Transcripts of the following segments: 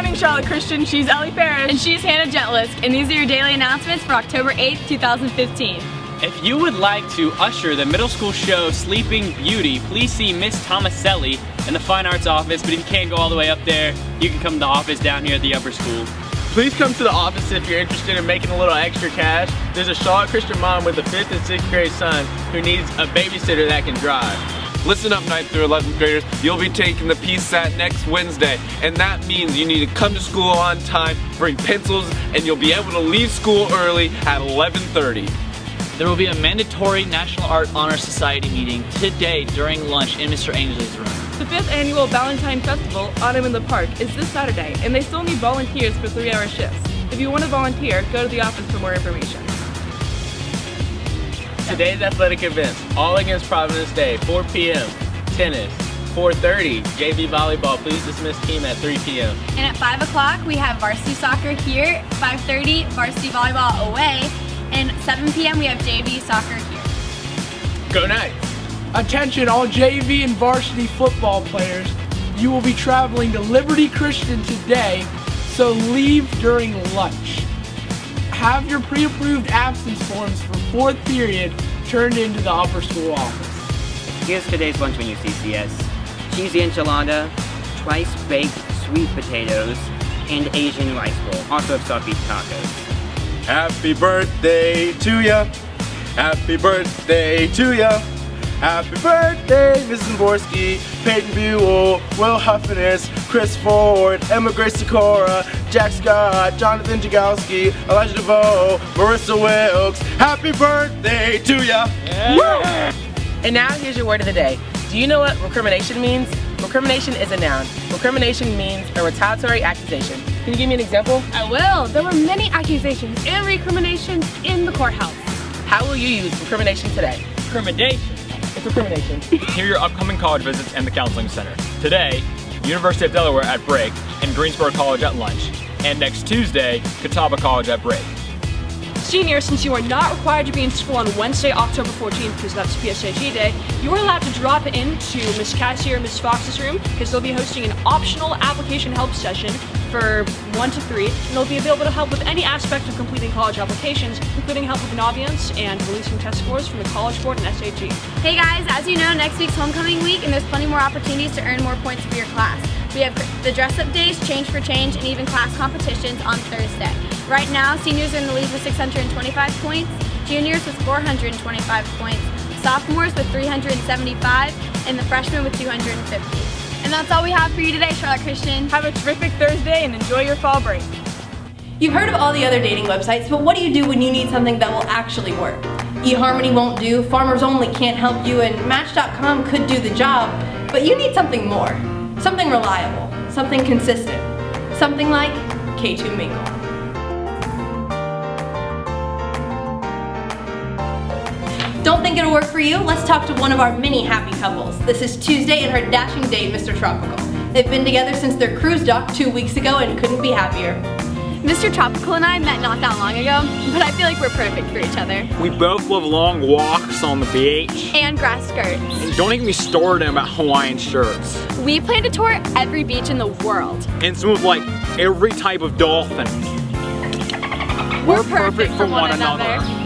morning, Charlotte Christian. She's Ellie Ferris. And she's Hannah Gentlisk, and these are your daily announcements for October 8th, 2015. If you would like to usher the middle school show Sleeping Beauty, please see Miss Tomaselli in the Fine Arts office, but if you can't go all the way up there, you can come to the office down here at the upper school. Please come to the office if you're interested in making a little extra cash. There's a Charlotte Christian mom with a 5th and 6th grade son who needs a babysitter that can drive. Listen up 9th through 11th graders, you'll be taking the PSAT next Wednesday and that means you need to come to school on time, bring pencils, and you'll be able to leave school early at 11.30. There will be a mandatory National Art Honor Society meeting today during lunch in Mr. Ainsley's room. The fifth annual Valentine Festival, Autumn in the Park, is this Saturday, and they still need volunteers for three-hour shifts. If you want to volunteer, go to the office for more information. Today's athletic events, all against Providence Day, 4 p.m. Tennis, 4.30, JV volleyball, please dismiss team at 3 p.m. And at 5 o'clock, we have varsity soccer here, 5.30, varsity volleyball away, and 7 p.m. we have JV soccer here. Go Knights! Attention all JV and varsity football players. You will be traveling to Liberty Christian today, so leave during lunch. Have your pre-approved absence forms for fourth period turned into the upper school office. Here's today's lunch menu, CCS. Cheesy enchilada, twice baked sweet potatoes, and Asian rice bowl. Also have soft beef tacos. Happy birthday to ya. Happy birthday to ya. Happy birthday, Mrs. Zaborski, Peyton Buell, Will Huffiness, Chris Ford, Emma Grace Sikora, Jack Scott, Jonathan Jagalski, Elijah DeVoe, Marissa Wilkes. Happy birthday to ya! Yeah. And now here's your word of the day. Do you know what recrimination means? Recrimination is a noun. Recrimination means a retaliatory accusation. Can you give me an example? I will. There were many accusations and recriminations in the courthouse. How will you use recrimination today? Recrimination? It's recrimination. Here are your upcoming college visits and the counseling center. Today, University of Delaware at break and Greensboro College at lunch. And next Tuesday, Catawba College at break. Seniors, since you are not required to be in school on Wednesday, October 14th, because that's PSAT day, you are allowed to drop into Miss Cassie or Miss Fox's room, because they'll be hosting an optional application help session for 1 to 3, and they'll be available to help with any aspect of completing college applications, including help with Naviance and releasing test scores from the College Board and SAT. Hey guys, as you know, next week's homecoming week, and there's plenty more opportunities to earn more points for your class. We have the dress-up days, change for change, and even class competitions on Thursday. Right now, seniors are in the lead with 625 points, juniors with 425 points, sophomores with 375, and the freshmen with 250. And that's all we have for you today, Charlotte Christian. Have a terrific Thursday and enjoy your fall break. You've heard of all the other dating websites, but what do you do when you need something that will actually work? eHarmony won't do, Farmers Only can't help you, and Match.com could do the job, but you need something more. Something reliable, something consistent, something like K2 Mingle. Don't think it'll work for you? Let's talk to one of our many happy couples. This is Tuesday and her dashing date, Mr. Tropical. They've been together since their cruise dock two weeks ago and couldn't be happier. Mr. Tropical and I met not that long ago, but I feel like we're perfect for each other. We both love long walks on the beach. And grass skirts. And don't even be started about Hawaiian shirts. We plan to tour every beach in the world. And swim with like every type of dolphin. We're, we're perfect, perfect, for one, one another. another.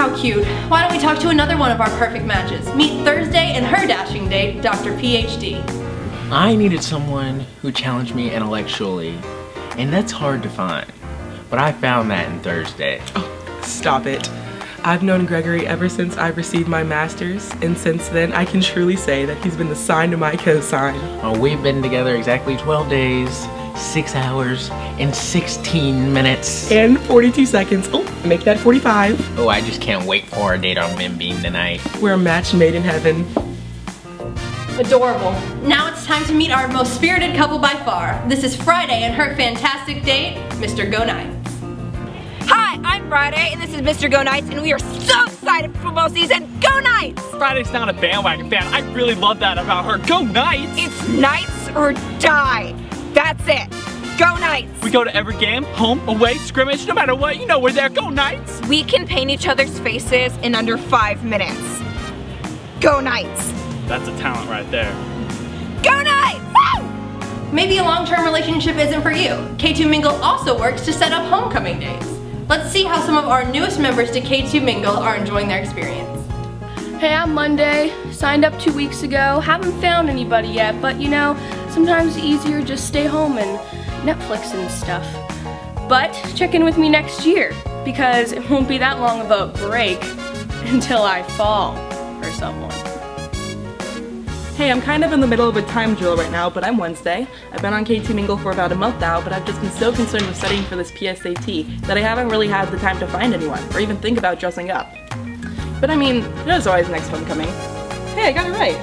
How cute. Why don't we talk to another one of our perfect matches? Meet Thursday and her dashing date, Dr. PhD. I needed someone who challenged me intellectually, and that's hard to find. But I found that in Thursday. Oh, stop it. I've known Gregory ever since I received my master's, and since then I can truly say that he's been the sign to my cosign. Well, we've been together exactly 12 days, 6 hours, and 16 minutes. And 42 seconds. Oh, make that 45. Oh, I just can't wait for our date on Moonbeam tonight. We're a match made in heaven. Adorable. Now it's time to meet our most spirited couple by far. This is Friday and her fantastic date, Mr. Go Knights. Hi, I'm Friday and this is Mr. Go Knights and we are so excited for football season. Go Knights! Friday's not a bandwagon fan. I really love that about her. Go Knights! It's Knights or die. That's it. Go Knights! We go to every game, home, away, scrimmage, no matter what, you know we're there. Go Knights! We can paint each other's faces in under five minutes. Go Knights! That's a talent right there. Go Knights! Woo! Maybe a long-term relationship isn't for you. K2 Mingle also works to set up homecoming days. Let's see how some of our newest members to K2 Mingle are enjoying their experience. Hey, I'm Monday. Signed up two weeks ago. Haven't found anybody yet, but you know, sometimes it's easier just stay home and Netflix and stuff. But check in with me next year because it won't be that long of a break until I fall for someone. Hey, I'm kind of in the middle of a time drill right now, but I'm Wednesday. I've been on K2 Mingle for about a month now, but I've just been so concerned with studying for this PSAT that I haven't really had the time to find anyone or even think about dressing up. But I mean, there's always next homecoming. Hey, I got it right.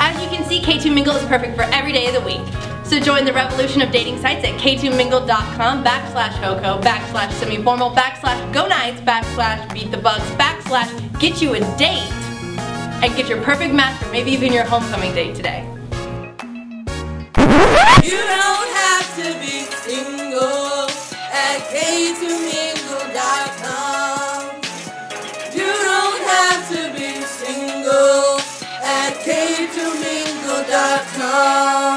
As you can see, K2 Mingle is perfect for every day of the week. So join the revolution of dating sites at k2mingle.com backslash HOCO backslash semiformal backslash go nights backslash beat the bugs backslash get you a date and get your perfect match for maybe even your homecoming date today. You don't have to be single at k2mingle.com. k2mingle.com.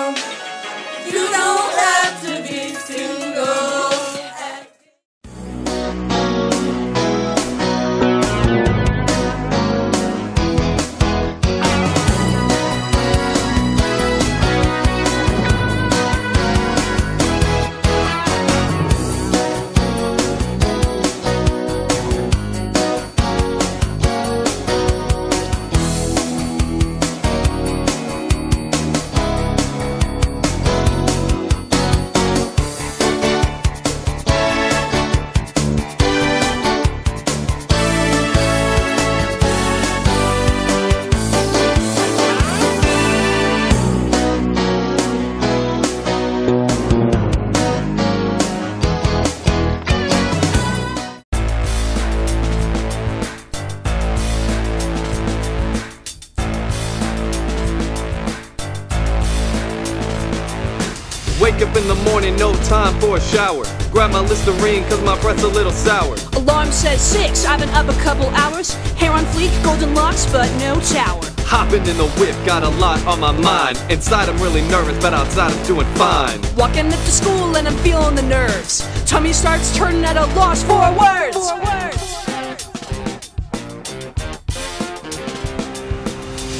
Wake up in the morning, no time for a shower. Grab my Listerine, cause my breath's a little sour. Alarm says six, I've been up a couple hours. Hair on fleek, golden locks, but no tower. Hopping in the whip, got a lot on my mind. Inside I'm really nervous, but outside I'm doing fine. Walking up to school and I'm feeling the nerves. Tummy starts turning at a loss for words. For words.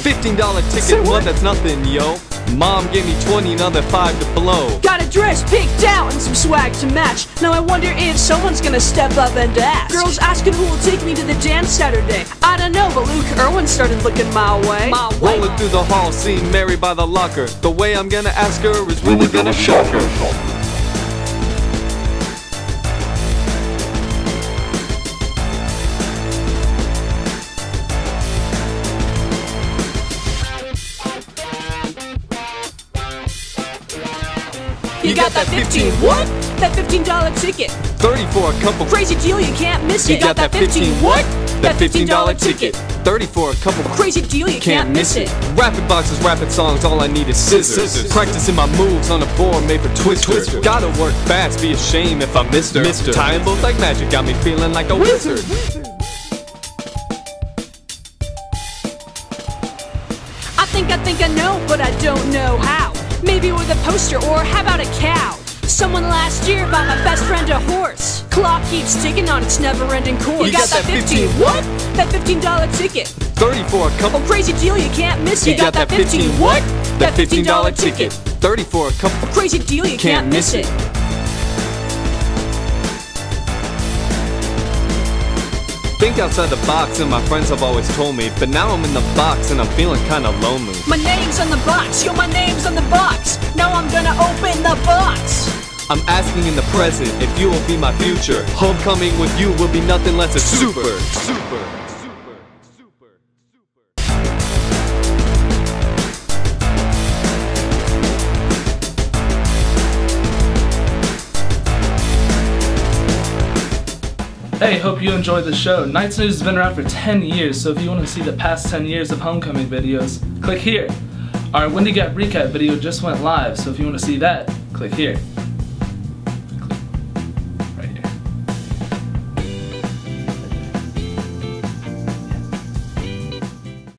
$15 ticket, what? that's nothing, yo. Mom gave me 20, another 5 to blow. Got a dress picked out and some swag to match. Now I wonder if someone's gonna step up and ask. Girls asking who will take me to the dance Saturday. I don't know, but Luke Irwin started looking my way. My way. Rolling through the hall, seeing Mary by the locker. The way I'm gonna ask her is really gonna shock her. You got that 15 what? That $15 ticket. 30 for a couple. Crazy deal, you can't miss it. You got that 15 what? That $15 ticket. 30 for a couple. Crazy deal, you can't miss it. Rapid boxes, rapid songs, all I need is scissors. scissors. Practicing my moves on a board made for Twister. twister. Gotta work fast, be ashamed if I missed her. Mister. Tying both like magic got me feeling like a wizard. wizard. I think I think I know, but I don't know how. Maybe with a poster, or how about a cow? Someone last year bought my best friend a horse. Clock keeps ticking on its never-ending course. You got that 15 what? That $15 ticket. 30 for a couple. Oh, crazy deal, you can't miss it. You got that 15 what? That $15 ticket. 30 for a couple. Oh, crazy deal, you can't, miss it. Think outside the box, and my friends have always told me. But now I'm in the box, and I'm feeling kinda lonely. My name's on the box, yo, my name's on the box. Now I'm gonna open the box. I'm asking in the present if you will be my future. Homecoming with you will be nothing less than super. Super. Hey, hope you enjoyed the show. Knights Knews has been around for 10 years, so if you want to see the past 10 years of homecoming videos, click here. Our Windy Gap recap video just went live, so if you want to see that, click here.